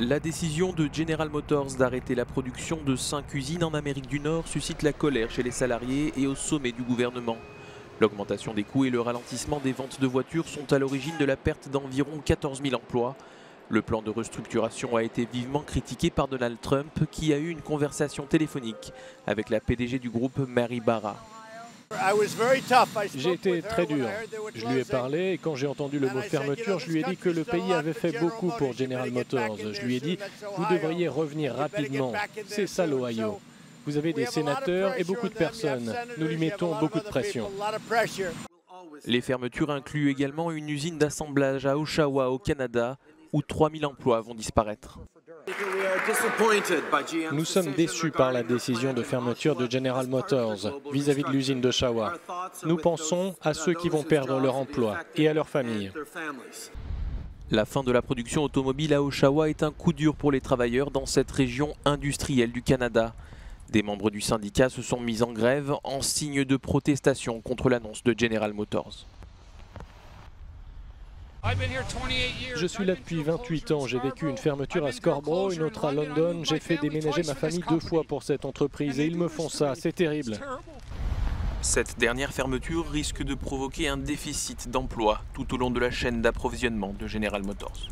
La décision de General Motors d'arrêter la production de 5 usines en Amérique du Nord suscite la colère chez les salariés et au sommet du gouvernement. L'augmentation des coûts et le ralentissement des ventes de voitures sont à l'origine de la perte d'environ 14 000 emplois. Le plan de restructuration a été vivement critiqué par Donald Trump qui a eu une conversation téléphonique avec la PDG du groupe Mary Barra. J'ai été très dur. Je lui ai parlé et quand j'ai entendu le mot fermeture, je lui ai dit que le pays avait fait beaucoup pour General Motors. Je lui ai dit, vous devriez revenir rapidement. C'est ça l'Ohio. Vous avez des sénateurs et beaucoup de personnes. Nous lui mettons beaucoup de pression. Les fermetures incluent également une usine d'assemblage à Oshawa au Canada où 3000 emplois vont disparaître. Nous sommes déçus par la décision de fermeture de General Motors vis-à-vis de l'usine de Shawa. Nous pensons à ceux qui vont perdre leur emploi et à leurs familles. La fin de la production automobile à Oshawa est un coup dur pour les travailleurs dans cette région industrielle du Canada. Des membres du syndicat se sont mis en grève en signe de protestation contre l'annonce de General Motors. Je suis là depuis 28 ans. J'ai vécu une fermeture à Scarborough, une autre à London. J'ai fait déménager ma famille deux fois pour cette entreprise et ils me font ça. C'est terrible. Cette dernière fermeture risque de provoquer un déficit d'emplois tout au long de la chaîne d'approvisionnement de General Motors.